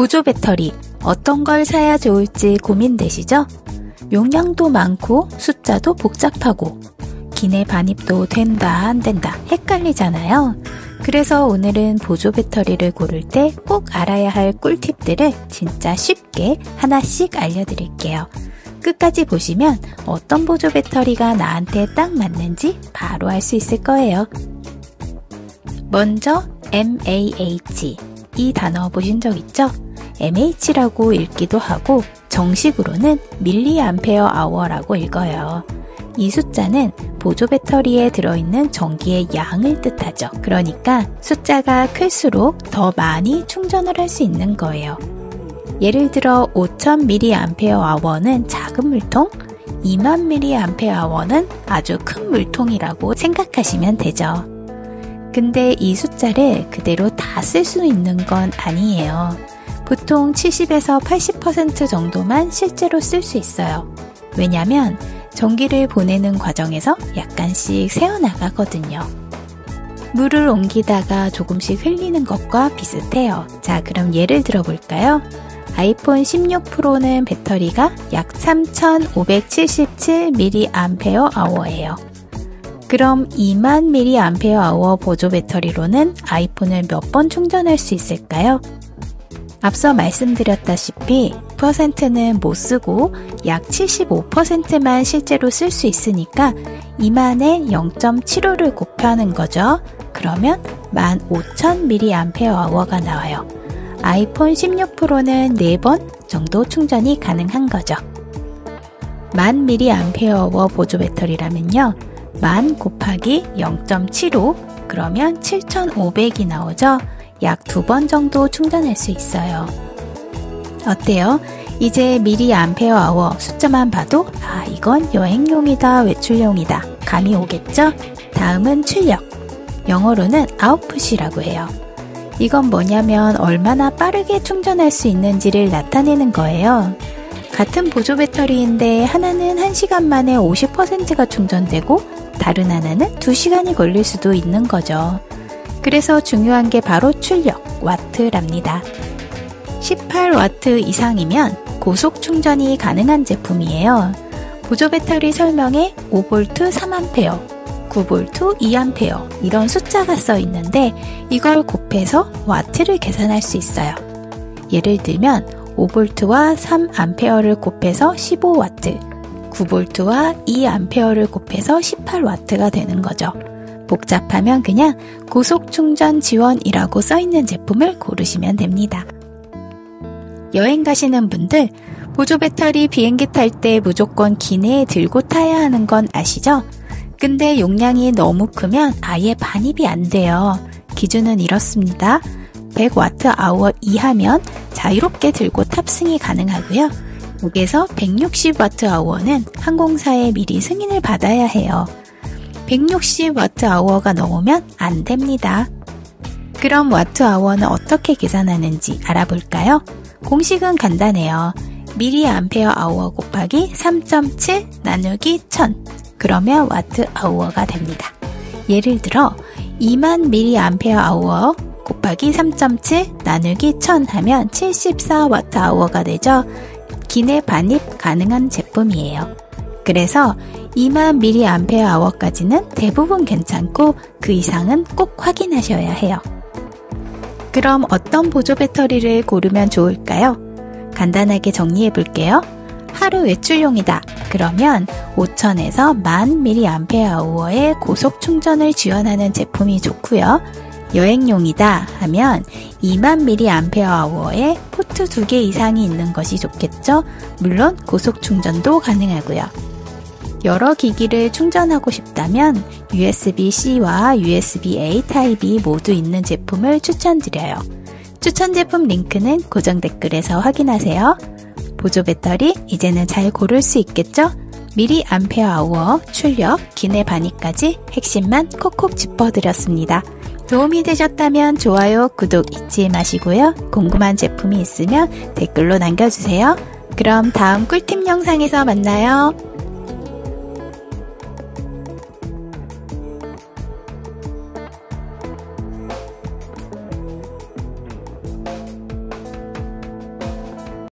보조 배터리 어떤 걸 사야 좋을지 고민되시죠? 용량도 많고 숫자도 복잡하고 기내 반입도 된다 안 된다 헷갈리잖아요. 그래서 오늘은 보조 배터리를 고를 때 꼭 알아야 할 꿀팁들을 진짜 쉽게 하나씩 알려드릴게요. 끝까지 보시면 어떤 보조 배터리가 나한테 딱 맞는지 바로 알 수 있을 거예요. 먼저 MAH 이 단어 보신 적 있죠? MH라고 읽기도 하고 정식으로는 밀리암페어 아워라고 읽어요. 이 숫자는 보조 배터리에 들어있는 전기의 양을 뜻하죠. 그러니까 숫자가 클수록 더 많이 충전을 할 수 있는 거예요. 예를 들어 5000mAh는 작은 물통, 2만mAh는 아주 큰 물통이라고 생각하시면 되죠. 근데 이 숫자를 그대로 다 쓸 수 있는 건 아니에요. 보통 70에서 80% 정도만 실제로 쓸 수 있어요. 왜냐면 전기를 보내는 과정에서 약간씩 새어나가거든요. 물을 옮기다가 조금씩 흘리는 것과 비슷해요. 자, 그럼 예를 들어 볼까요? 아이폰 16 프로는 배터리가 약 3577mAh예요. 그럼 2만 mAh 보조 배터리로는 아이폰을 몇 번 충전할 수 있을까요? 앞서 말씀드렸다시피 퍼센트는 못 쓰고 약 75%만 실제로 쓸 수 있으니까 2만에 0.75를 곱하는 거죠. 그러면 15,000mAh가 나와요. 아이폰 16 프로는 4번 정도 충전이 가능한 거죠. 1000mAh 보조 배터리라면요. 만 곱하기 0.75 그러면 7,500이 나오죠. 약 두 번 정도 충전할 수 있어요. 어때요? 이제 미리 암페어 아워 숫자만 봐도 아 이건 여행용이다 외출용이다 감이 오겠죠? 다음은 출력 영어로는 아웃풋이라고 해요. 이건 뭐냐면 얼마나 빠르게 충전할 수 있는지를 나타내는 거예요. 같은 보조 배터리인데 하나는 1시간 만에 50%가 충전되고 다른 하나는 2시간이 걸릴 수도 있는 거죠. 그래서 중요한 게 바로 출력, 와트랍니다. 18W 이상이면 고속 충전이 가능한 제품이에요. 보조 배터리 설명에 5V 3A, 9V 2A 이런 숫자가 써 있는데 이걸 곱해서 와트를 계산할 수 있어요. 예를 들면 5V와 3A를 곱해서 15W, 9V와 2A를 곱해서 18W가 되는 거죠. 복잡하면 그냥 고속 충전 지원이라고 써 있는 제품을 고르시면 됩니다. 여행 가시는 분들 보조 배터리 비행기 탈 때 무조건 기내에 들고 타야 하는 건 아시죠? 근데 용량이 너무 크면 아예 반입이 안 돼요. 기준은 이렇습니다. 100W 아워 이하면 자유롭게 들고 탑승이 가능하고요. 여기서 160W 아워는 항공사에 미리 승인을 받아야 해요. 160W 아워가 넘으면 안 됩니다. 그럼 와트 아워는 어떻게 계산하는지 알아볼까요? 공식은 간단해요. 미리 암페어 아워 곱하기 3.7 나누기 1000 그러면 와트 hour가 됩니다. 예를 들어 2만 밀리암페어 hour 곱하기 3.7 나누기 1000 하면 74 와트 hour가 되죠. 기내 반입 가능한 제품이에요. 그래서 2만 밀리암페어 hour까지는 대부분 괜찮고 그 이상은 꼭 확인하셔야 해요. 그럼 어떤 보조 배터리를 고르면 좋을까요? 간단하게 정리해 볼게요. 하루 외출용이다. 그러면 5천에서 1000mAh의 고속 충전을 지원하는 제품이 좋고요. 여행용이다 하면 2만 mAh의 포트 2개 이상이 있는 것이 좋겠죠? 물론 고속 충전도 가능하고요. 여러 기기를 충전하고 싶다면 USB-C와 USB-A 타입이 모두 있는 제품을 추천드려요. 추천 제품 링크는 고정 댓글에서 확인하세요. 보조 배터리 이제는 잘 고를 수 있겠죠? 미리 암페어 아워, 출력, 기내 반입까지 핵심만 콕콕 짚어드렸습니다. 도움이 되셨다면 좋아요, 구독 잊지 마시고요. 궁금한 제품이 있으면 댓글로 남겨주세요. 그럼 다음 꿀팁 영상에서 만나요.